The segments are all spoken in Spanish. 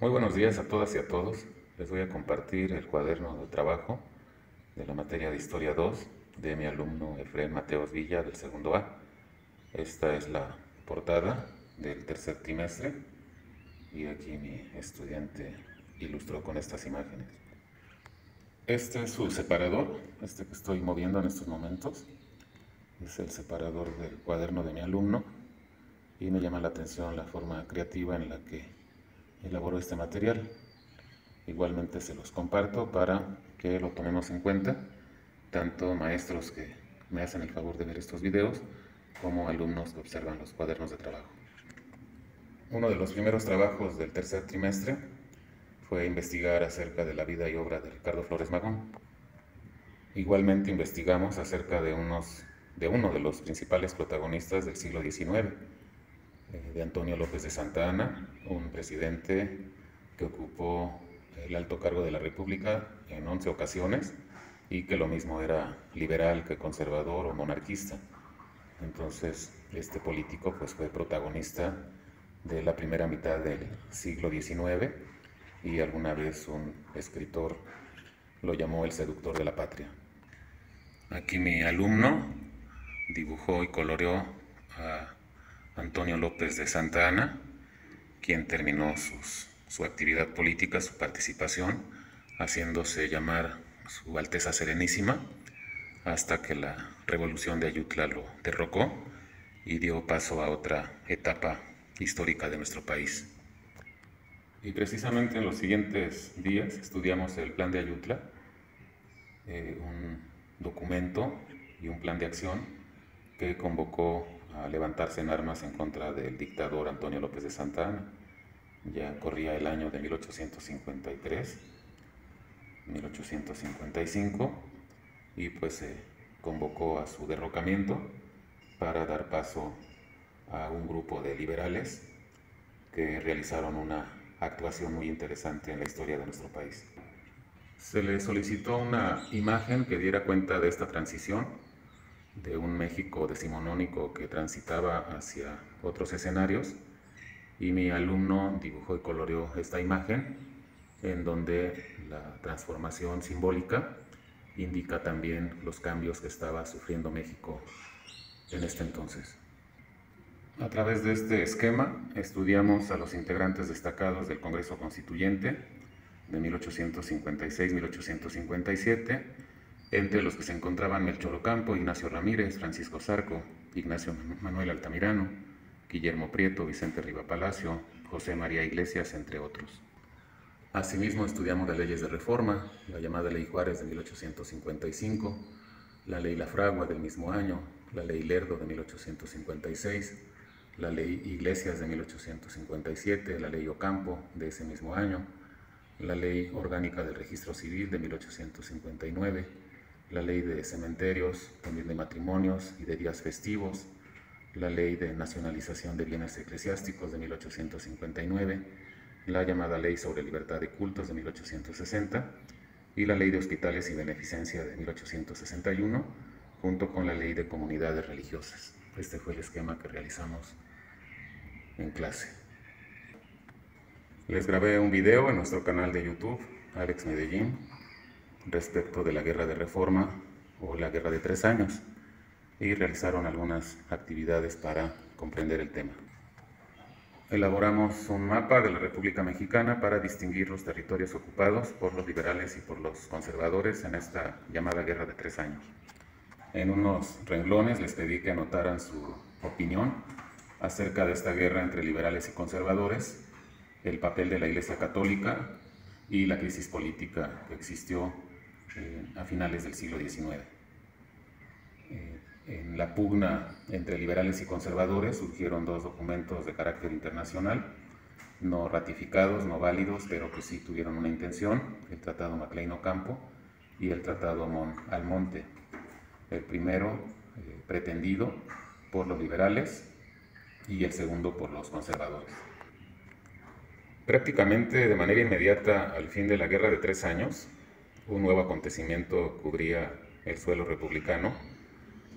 Muy buenos días a todas y a todos. Les voy a compartir el cuaderno de trabajo de la materia de Historia 2 de mi alumno Efraín Mateos Villa del segundo A. Esta es la portada del tercer trimestre y aquí mi estudiante ilustró con estas imágenes. Este es su separador, este que estoy moviendo en estos momentos. Es el separador del cuaderno de mi alumno y me llama la atención la forma creativa en la que elaboró este material. Igualmente se los comparto para que lo tomemos en cuenta, tanto maestros que me hacen el favor de ver estos videos, como alumnos que observan los cuadernos de trabajo. Uno de los primeros trabajos del tercer trimestre fue investigar acerca de la vida y obra de Ricardo Flores Magón. Igualmente investigamos acerca de, unos, de uno de los principales protagonistas del siglo XIX, de Antonio López de Santa Ana, un presidente que ocupó el alto cargo de la República en 11 ocasiones y que lo mismo era liberal que conservador o monarquista. Entonces, este político pues, fue protagonista de la primera mitad del siglo XIX y alguna vez un escritor lo llamó el seductor de la patria. Aquí mi alumno dibujó y coloreó a Antonio López de Santa Ana, quien terminó su actividad política, su participación, haciéndose llamar su Alteza Serenísima, hasta que la revolución de Ayutla lo derrocó y dio paso a otra etapa histórica de nuestro país. Y precisamente en los siguientes días estudiamos el plan de Ayutla, eh, un documento y un plan de acción que convocó a levantarse en armas en contra del dictador Antonio López de Santa Ana. Ya corría el año de 1853, 1855, y pues se convocó a su derrocamiento para dar paso a un grupo de liberales que realizaron una actuación muy interesante en la historia de nuestro país. Se le solicitó una imagen que diera cuenta de esta transición de un México decimonónico que transitaba hacia otros escenarios y mi alumno dibujó y coloreó esta imagen en donde la transformación simbólica indica también los cambios que estaba sufriendo México en este entonces. A través de este esquema estudiamos a los integrantes destacados del Congreso Constituyente de 1856-1857 entre los que se encontraban Melchor Ocampo, Ignacio Ramírez, Francisco Zarco, Ignacio Manuel Altamirano, Guillermo Prieto, Vicente Riva Palacio, José María Iglesias, entre otros. Asimismo, estudiamos las leyes de reforma, la llamada Ley Juárez de 1855, la Ley La Fragua del mismo año, la Ley Lerdo de 1856, la Ley Iglesias de 1857, la Ley Ocampo de ese mismo año, la Ley Orgánica del Registro Civil de 1859, la ley de cementerios, también de matrimonios y de días festivos, la ley de nacionalización de bienes eclesiásticos de 1859, la llamada ley sobre libertad de cultos de 1860 y la ley de hospitales y beneficencia de 1861, junto con la ley de comunidades religiosas. Este fue el esquema que realizamos en clase. Les grabé un video en nuestro canal de YouTube, Alex Medellín, respecto de la guerra de reforma o la guerra de tres años y realizaron algunas actividades para comprender el tema. Elaboramos un mapa de la República Mexicana para distinguir los territorios ocupados por los liberales y por los conservadores en esta llamada guerra de tres años. En unos renglones les pedí que anotaran su opinión acerca de esta guerra entre liberales y conservadores, el papel de la Iglesia Católica y la crisis política que existió eh, a finales del siglo XIX. Eh, en la pugna entre liberales y conservadores surgieron dos documentos de carácter internacional, no ratificados, no válidos, pero que sí tuvieron una intención, el Tratado Maclean-Ocampo y el Tratado Almonte. El primero eh, pretendido por los liberales y el segundo por los conservadores. Prácticamente de manera inmediata al fin de la Guerra de Tres Años, un nuevo acontecimiento cubría el suelo republicano,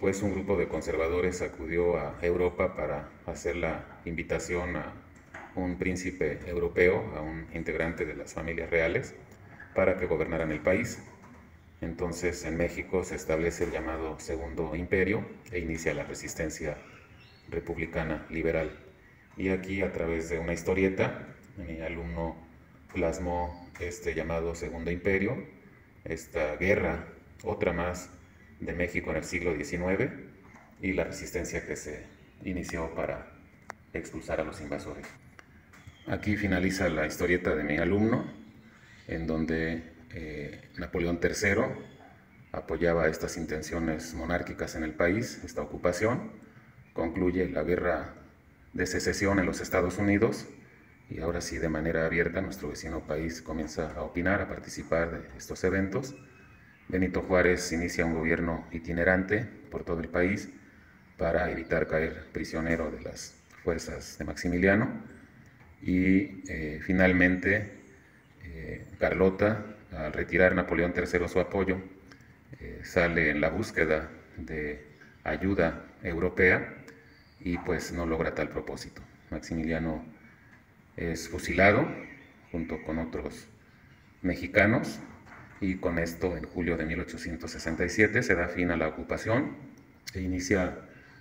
pues un grupo de conservadores acudió a Europa para hacer la invitación a un príncipe europeo, a un integrante de las familias reales, para que gobernaran el país. Entonces en México se establece el llamado Segundo Imperio e inicia la resistencia republicana liberal. Y aquí a través de una historieta, mi alumno plasmó este llamado Segundo Imperio, esta guerra, otra más de México en el siglo XIX y la resistencia que se inició para expulsar a los invasores. Aquí finaliza la historieta de mi alumno, en donde eh, Napoleón III apoyaba estas intenciones monárquicas en el país, esta ocupación, concluye la guerra de secesión en los Estados Unidos y ahora sí de manera abierta nuestro vecino país comienza a opinar, a participar de estos eventos. Benito Juárez inicia un gobierno itinerante por todo el país para evitar caer prisionero de las fuerzas de Maximiliano y eh, finalmente eh, Carlota, al retirar Napoleón III su apoyo, eh, sale en la búsqueda de ayuda europea y pues no logra tal propósito. Maximiliano es fusilado junto con otros mexicanos y con esto en julio de 1867 se da fin a la ocupación e inicia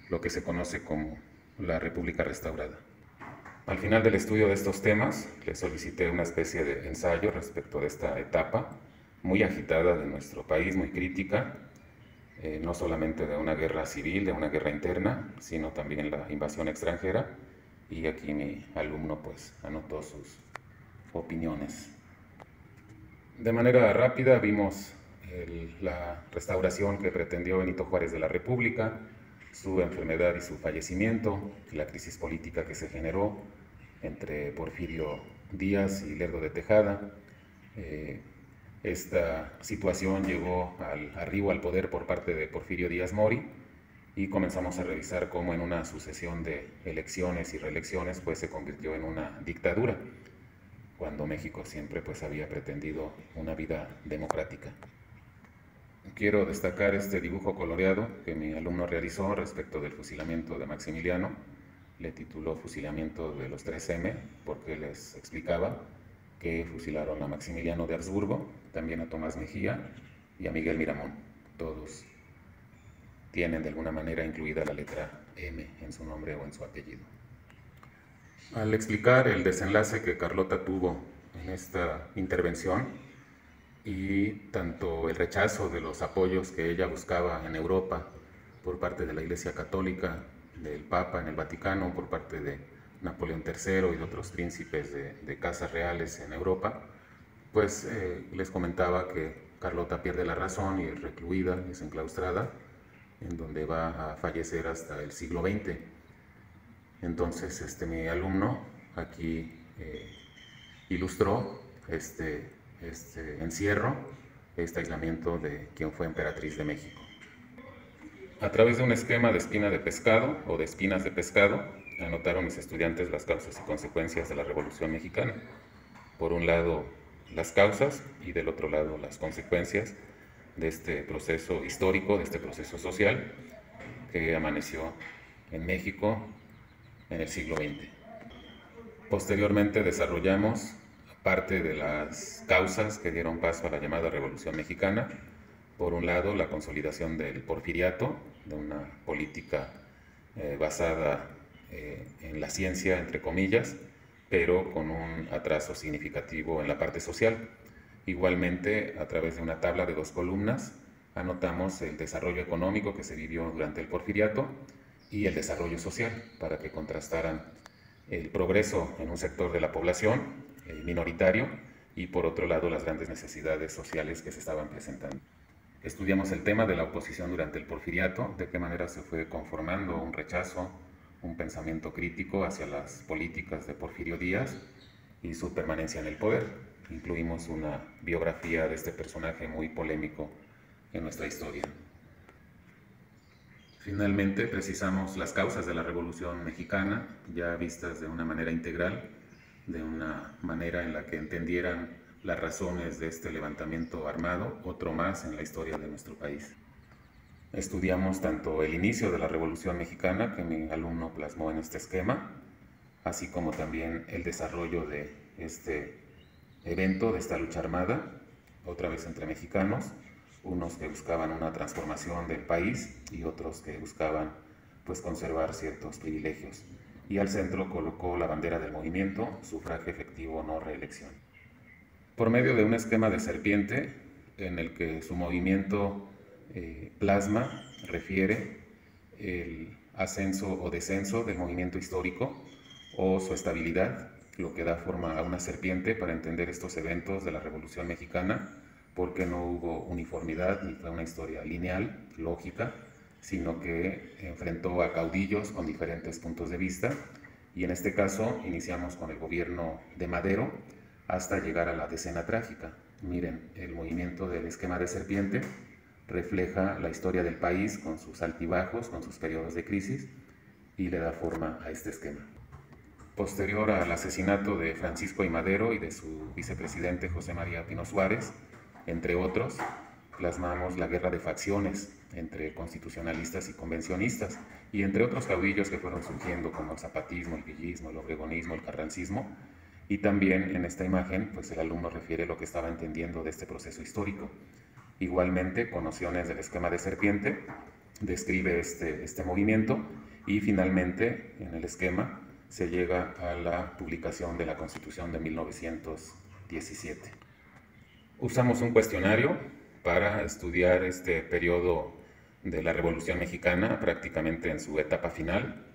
lo que se conoce como la República Restaurada. Al final del estudio de estos temas, le solicité una especie de ensayo respecto de esta etapa muy agitada de nuestro país, muy crítica, eh, no solamente de una guerra civil, de una guerra interna, sino también la invasión extranjera. Y aquí mi alumno pues anotó sus opiniones. De manera rápida vimos la restauración que pretendió Benito Juárez de la República, su enfermedad y su fallecimiento, la crisis política que se generó entre Porfirio Díaz y Lerdo de Tejada. Eh, esta situación llegó al arribo al poder por parte de Porfirio Díaz Mori y comenzamos a revisar cómo en una sucesión de elecciones y reelecciones pues se convirtió en una dictadura, cuando México siempre pues había pretendido una vida democrática. Quiero destacar este dibujo coloreado que mi alumno realizó respecto del fusilamiento de Maximiliano. Le tituló Fusilamiento de los 3M porque les explicaba que fusilaron a Maximiliano de Habsburgo, también a Tomás Mejía y a Miguel Miramón. Todos tienen de alguna manera incluida la letra M en su nombre o en su apellido. Al explicar el desenlace que Carlota tuvo en esta intervención, y tanto el rechazo de los apoyos que ella buscaba en Europa por parte de la Iglesia Católica, del Papa en el Vaticano, por parte de Napoleón III y de otros príncipes de, casas reales en Europa, pues eh, les comentaba que Carlota pierde la razón y es recluida, es enclaustrada, en donde va a fallecer hasta el siglo XX. Entonces, este, mi alumno aquí eh, ilustró este, este encierro, este aislamiento de quien fue emperatriz de México. A través de un esquema de espina de pescado o de espinas de pescado, anotaron mis estudiantes las causas y consecuencias de la Revolución Mexicana. Por un lado, las causas y del otro lado, las consecuencias de este proceso histórico, de este proceso social que amaneció en México en el siglo XX. Posteriormente desarrollamos parte de las causas que dieron paso a la llamada Revolución Mexicana. Por un lado, la consolidación del porfiriato, de una política eh, basada eh, en la ciencia, entre comillas, pero con un atraso significativo en la parte social. Igualmente, a través de una tabla de dos columnas, anotamos el desarrollo económico que se vivió durante el porfiriato y el desarrollo social, para que contrastaran el progreso en un sector de la población eh, minoritario y por otro lado las grandes necesidades sociales que se estaban presentando. Estudiamos el tema de la oposición durante el porfiriato, de qué manera se fue conformando un rechazo, un pensamiento crítico hacia las políticas de Porfirio Díaz y su permanencia en el poder. Incluimos una biografía de este personaje muy polémico en nuestra historia. Finalmente, precisamos las causas de la Revolución Mexicana, ya vistas de una manera integral, de una manera en la que entendieran las razones de este levantamiento armado, otro más en la historia de nuestro país. Estudiamos tanto el inicio de la Revolución Mexicana, que mi alumno plasmó en este esquema, así como también el desarrollo de este evento, de esta lucha armada, otra vez entre mexicanos, unos que buscaban una transformación del país y otros que buscaban pues conservar ciertos privilegios. Y al centro colocó la bandera del movimiento, sufragio efectivo, no reelección. Por medio de un esquema de serpiente en el que su movimiento eh, plasma, refiere el ascenso o descenso del movimiento histórico o su estabilidad, lo que da forma a una serpiente para entender estos eventos de la Revolución Mexicana, porque no hubo uniformidad ni fue una historia lineal, lógica, sino que enfrentó a caudillos con diferentes puntos de vista y en este caso iniciamos con el gobierno de Madero hasta llegar a la decena trágica. Miren, el movimiento del esquema de serpiente refleja la historia del país con sus altibajos, con sus periodos de crisis y le da forma a este esquema. Posterior al asesinato de Francisco y Madero y de su vicepresidente José María Pino Suárez, entre otros, plasmamos la guerra de facciones entre constitucionalistas y convencionistas, y entre otros caudillos que fueron surgiendo como el zapatismo, el villismo, el obregonismo, el carrancismo, y también en esta imagen, pues el alumno refiere lo que estaba entendiendo de este proceso histórico. Igualmente, con nociones del esquema de serpiente, describe este, este movimiento y finalmente, en el esquema, se llega a la publicación de la Constitución de 1917. Usamos un cuestionario para estudiar este periodo de la Revolución Mexicana, prácticamente en su etapa final,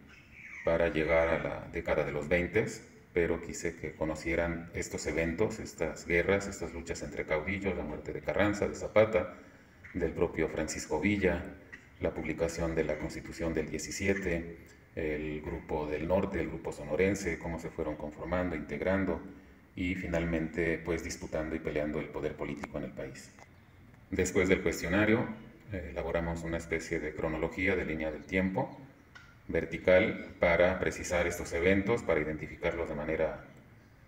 para llegar a la década de los 20, pero quise que conocieran estos eventos, estas guerras, estas luchas entre caudillos, la muerte de Carranza, de Zapata, del propio Francisco Villa, la publicación de la Constitución del 17, el grupo del norte, el grupo sonorense, cómo se fueron conformando, integrando y finalmente pues disputando y peleando el poder político en el país. Después del cuestionario, eh, elaboramos una especie de cronología de línea del tiempo vertical para precisar estos eventos, para identificarlos de manera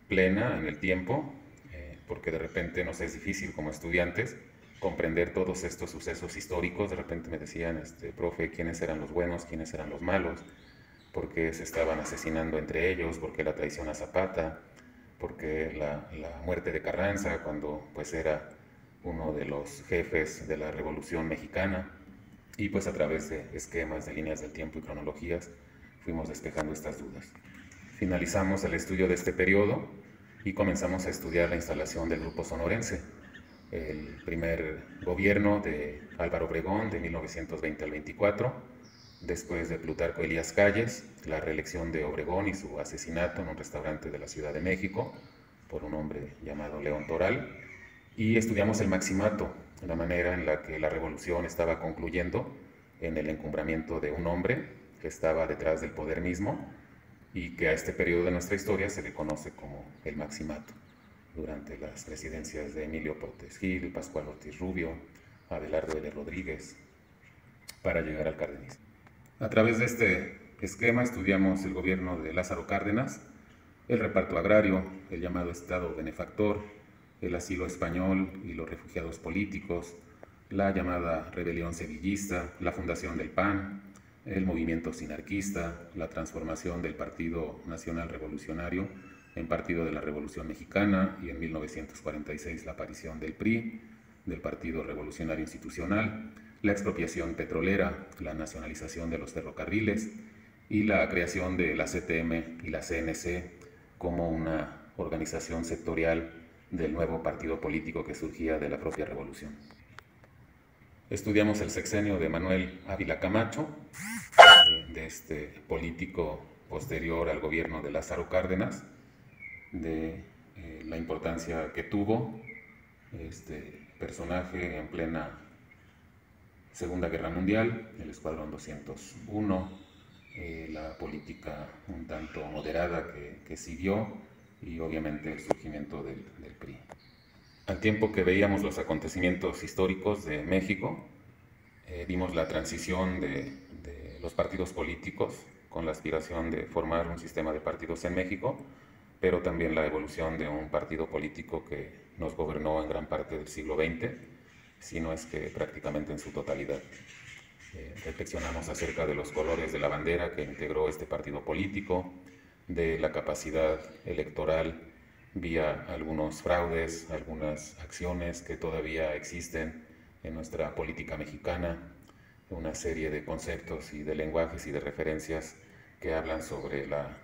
plena en el tiempo, eh, porque de repente nos es difícil como estudiantes comprender todos estos sucesos históricos. De repente me decían, este, profe, quiénes eran los buenos, quiénes eran los malos, por qué se estaban asesinando entre ellos, por qué la traición a Zapata, por qué la, la muerte de Carranza, cuando pues era uno de los jefes de la Revolución Mexicana, y pues a través de esquemas, de líneas del tiempo y cronologías fuimos despejando estas dudas. Finalizamos el estudio de este periodo y comenzamos a estudiar la instalación del Grupo Sonorense, el primer gobierno de Álvaro Obregón de 1920 al 24, después de Plutarco Elías Calles, la reelección de Obregón y su asesinato en un restaurante de la Ciudad de México por un hombre llamado León Toral, y estudiamos el maximato, la manera en la que la revolución estaba concluyendo en el encumbramiento de un hombre que estaba detrás del poder mismo y que a este periodo de nuestra historia se le conoce como el maximato, durante las presidencias de Emilio Portes Gil, Pascual Ortiz Rubio, Abelardo L. Rodríguez, para llegar al cardenismo. A través de este esquema estudiamos el gobierno de Lázaro Cárdenas, el reparto agrario, el llamado Estado benefactor, el asilo español y los refugiados políticos, la llamada rebelión sevillista, la fundación del PAN, el movimiento sinarquista, la transformación del Partido Nacional Revolucionario en Partido de la Revolución Mexicana y en 1946 la aparición del PRI, del Partido Revolucionario Institucional, la expropiación petrolera, la nacionalización de los ferrocarriles y la creación de la CTM y la CNC como una organización sectorial del nuevo partido político que surgía de la propia revolución. Estudiamos el sexenio de Manuel Ávila Camacho, de este político posterior al gobierno de Lázaro Cárdenas, de eh, la importancia que tuvo este personaje en plena Segunda Guerra Mundial, el Escuadrón 201, eh, la política un tanto moderada que, que siguió y obviamente el surgimiento del, PRI. Al tiempo que veíamos los acontecimientos históricos de México, eh, vimos la transición de, de, los partidos políticos con la aspiración de formar un sistema de partidos en México, pero también la evolución de un partido político que nos gobernó en gran parte del siglo XX, si no es que prácticamente en su totalidad. Eh, reflexionamos acerca de los colores de la bandera que integró este partido político, de la capacidad electoral vía algunos fraudes, algunas acciones que todavía existen en nuestra política mexicana, una serie de conceptos y de lenguajes y de referencias que hablan sobre la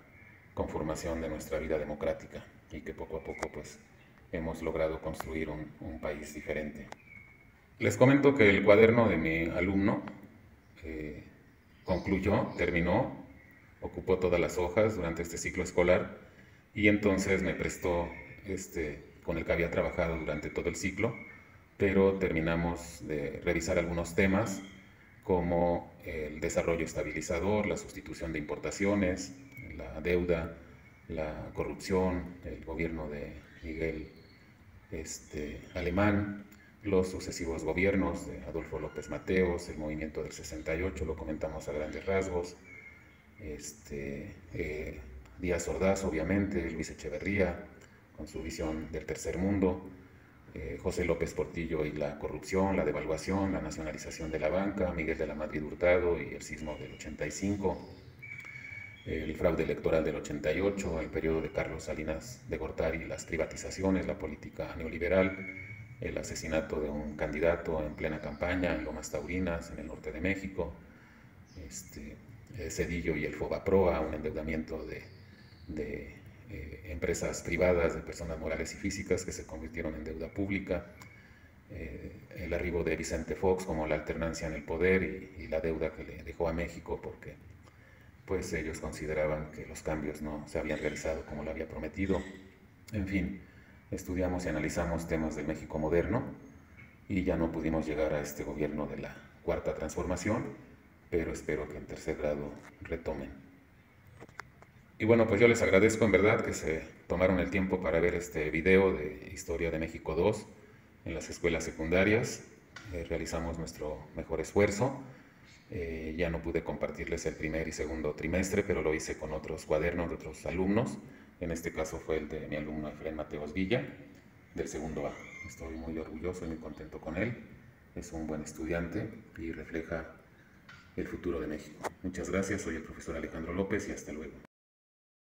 conformación de nuestra vida democrática y que poco a poco pues hemos logrado construir un, país diferente. Les comento que el cuaderno de mi alumno eh, concluyó, terminó, ocupó todas las hojas durante este ciclo escolar y entonces me prestó este, con el que había trabajado durante todo el ciclo, pero terminamos de revisar algunos temas como el desarrollo estabilizador, la sustitución de importaciones, la deuda, la corrupción, el gobierno de Miguel este, Alemán, los sucesivos gobiernos de Adolfo López Mateos, el movimiento del 68, lo comentamos a grandes rasgos, este, eh, Díaz Ordaz, obviamente, Luis Echeverría, con su visión del tercer mundo, eh, José López Portillo y la corrupción, la devaluación, la nacionalización de la banca, Miguel de la Madrid Hurtado y el sismo del 85, el fraude electoral del 88, el periodo de Carlos Salinas de Gortari, las privatizaciones, la política neoliberal, el asesinato de un candidato en plena campaña en Lomas Taurinas, en el norte de México, este, Cedillo y el Fobaproa, un endeudamiento de, de eh, empresas privadas, de personas morales y físicas que se convirtieron en deuda pública, eh, el arribo de Vicente Fox como la alternancia en el poder y, y la deuda que le dejó a México porque pues ellos consideraban que los cambios no se habían realizado como lo había prometido. En fin, estudiamos y analizamos temas del México moderno y ya no pudimos llegar a este gobierno de la cuarta transformación, pero espero que en tercer grado retomen. Y bueno, pues yo les agradezco en verdad que se tomaron el tiempo para ver este video de Historia de México 2 en las escuelas secundarias. Eh, realizamos nuestro mejor esfuerzo. Eh, ya no pude compartirles el primer y segundo trimestre, pero lo hice con otros cuadernos de otros alumnos. En este caso fue el de mi alumno Efraín Mateos Villa, del segundo A. Estoy muy orgulloso y muy contento con él. Es un buen estudiante y refleja el futuro de México. Muchas gracias, soy el profesor Alejandro López y hasta luego.